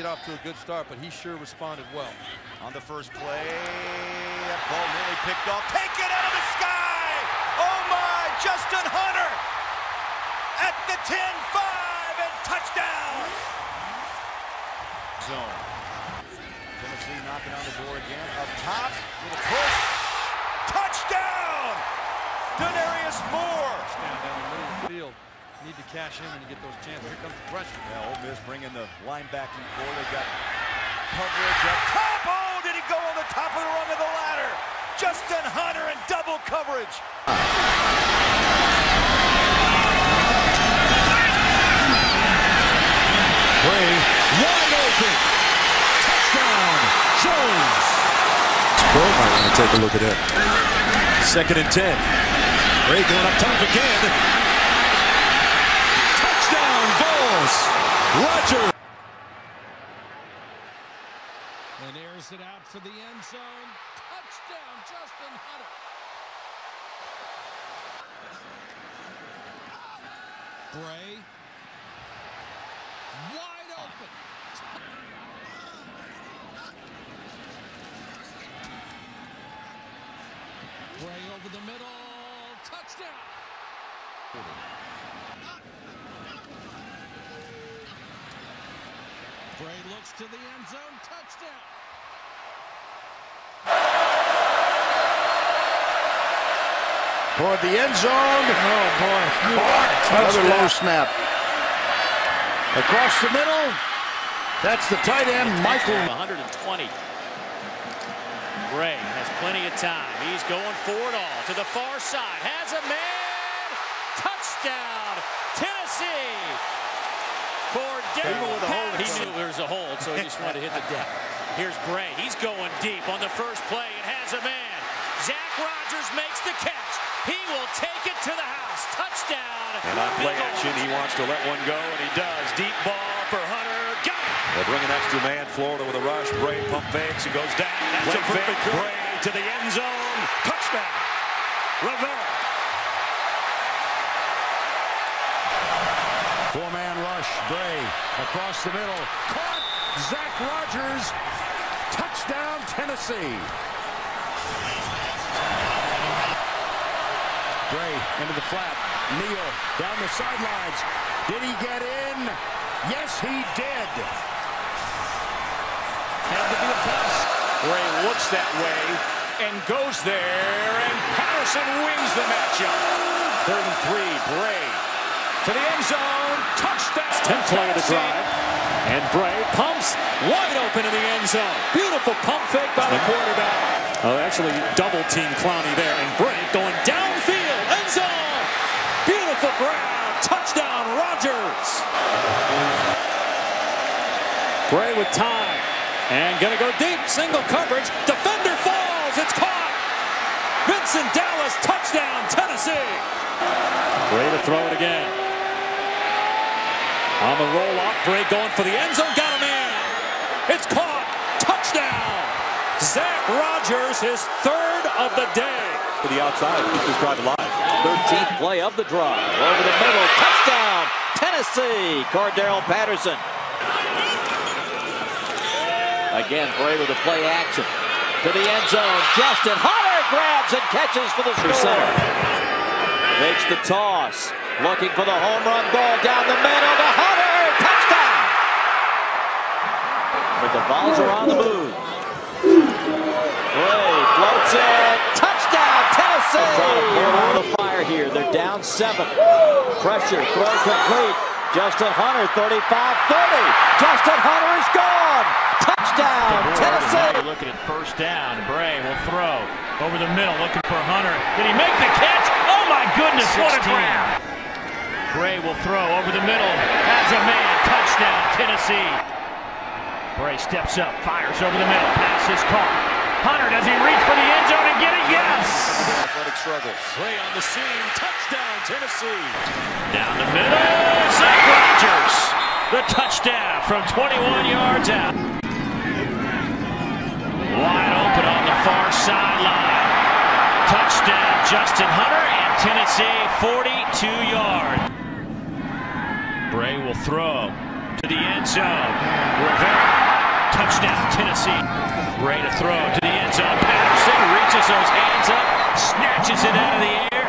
get off to a good start, but he sure responded well. On the first play, that ball nearly picked off. Take it out of the sky! Oh my, Justin Hunter! At the 10-5 and touchdown! Zone. Tennessee knocking on the door again. Up top, a push. Touchdown! Denarius Moore! Down, down the middle of the field. Need to cash in when you get those chances. Here comes the pressure. Yeah, Ole Miss bringing the linebacking corps. They got coverage up top. Oh, did he go on the top of the rung of the ladder? Justin Hunter in double coverage. Bray wide open. Touchdown, Jones. Pro might want to take a look at it. Second and ten. Bray going up top again. Touchdown, Vols. Roger. And airs it out for the end zone. Touchdown, Justin Hunter. Bray. Wide open. Bray over the middle. Touchdown. Bray looks to the end zone. Touchdown. Toward the end zone. Oh, boy. Another low snap. Across the middle. That's the tight end, Michael. 120. Bray has plenty of time. He's going for it all to the far side. Has a man. Touchdown, Tennessee. Cordarrelle He knew there was a hold, so he just wanted to hit the deck. Here's Bray. He's going deep on the first play and has a man. Zach Rogers makes the catch. He will take it to the house. Touchdown. And on play action, he wants to let one go, and he does. Deep ball for Hunter. Got it. They bring an extra man. Florida with a rush. Bray pump fakes and goes down. That's a perfect fake. Bray to the end zone. Touchdown. Rivera. Four-man rush. Bray across the middle. Caught. Zach Rogers. Touchdown, Tennessee. Bray into the flat. Neal down the sidelines. Did he get in? Yes, he did. Had to be a pass. Bray looks that way and goes there, and Patterson wins the matchup. Third and three, Bray to the end zone, touchdown. 10 play of the drive. And Bray pumps wide open in the end zone. Beautiful pump fake by the quarterback. Oh, actually double team Clowney there. And Bray going downfield, end zone. Beautiful grab. Touchdown, Rogers. Bray with time. And gonna go deep. Single coverage. Defender falls. It's caught. Vincent Dallas. Touchdown, Tennessee. Bray to throw it again. On the roll up, Bray going for the end zone. Got a man. It's caught. Touchdown. Zach Rogers, his third of the day. To the outside, keep this drive alive. 13th play of the drive. Over the middle. Touchdown. Tennessee. Cordarrelle Patterson. Again, Bray with the play action. To the end zone. Justin Hunter grabs and catches for the center. Makes the toss. Looking for the home run ball down the middle to Hunter. Touchdown. But the balls are on the move. Bray floats it. Touchdown, Tennessee. On the fire here. They're down seven. Pressure. Throw complete. Justin Hunter, 35-30. Justin Hunter is gone. Touchdown, Tennessee. Looking at first down. Bray will throw over the middle, looking for Hunter. Did he make the catch? Oh my goodness, what a grab! Bray will throw over the middle. Has a man. Touchdown, Tennessee. Bray steps up, fires over the middle. Pass is caught. Hunter, does he reach for the end zone and get it? Yes! Athletic struggles. Bray on the seam. Touchdown, Tennessee. Down the middle, Zach Rogers. The touchdown from 21 yards out. Wide open on the far sideline. Touchdown, Justin Hunter, and Tennessee 42 yards. Bray will throw to the end zone. Rivera, touchdown Tennessee. Bray to throw to the end zone. Patterson reaches those hands up, snatches it out of the air.